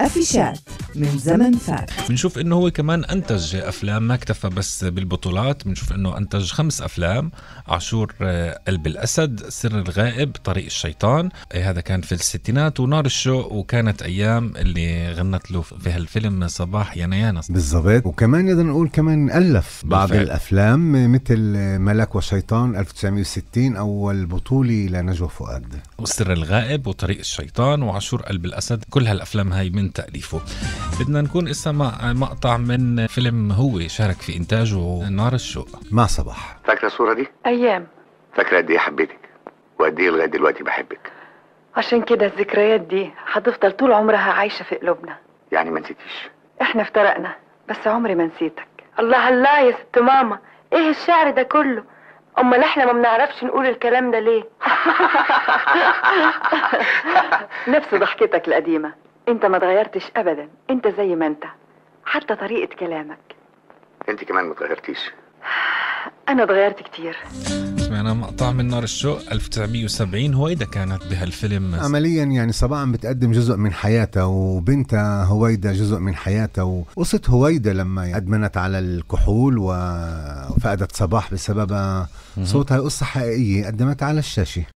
أفيشات. من زمن فات. بنشوف إنه هو كمان أنتج أفلام ما اكتفى بس بالبطولات بنشوف إنه أنتج خمس أفلام. عاشور آه، قلب الأسد سر الغائب طريق الشيطان. آه، هذا كان في الستينات ونار الشوق وكانت أيام اللي غنت له في هالفيلم صباح يا نيانس بالضبط. وكمان نقدر نقول كمان ألف بعض بالفعل. الأفلام مثل ملك وشيطان 1960 أول بطولة لنجوى فؤاد. وسر الغائب وطريق الشيطان وعاشور قلب الأسد. كل هالأفلام هاي من تأليفه. بدنا نكون إسا مع مقطع من فيلم هو شارك في إنتاجه نار الشوق. مع صباح. فاكرة الصورة دي؟ أيام. فاكرة قد إيه حبيتك؟ وقد إيه لغاية دلوقتي بحبك؟ عشان كده الذكريات دي هتفضل طول عمرها عايشة في قلوبنا. يعني ما نسيتيش؟ إحنا افترقنا بس عمري ما نسيتك. الله الله يا ست ماما إيه الشعر ده كله؟ أمال إحنا ما بنعرفش نقول الكلام ده ليه؟ نفس ضحكتك القديمة. انت ما اتغيرتش ابدا. انت زي ما انت. حتى طريقة كلامك. أنت كمان ما اتغيرتيش. أنا اتغيرت كتير. سمعنا مقطع من نار الشوق. 1970 هويدا كانت بهالفيلم؟ عمليا يعني صباح عم بتقدم جزء من حياتها وبنتها هويدا جزء من حياتها وقصة هويدا لما أدمنت على الكحول وفقدت صباح بسببها صوتها. قصة حقيقية قدمتها على الشاشة.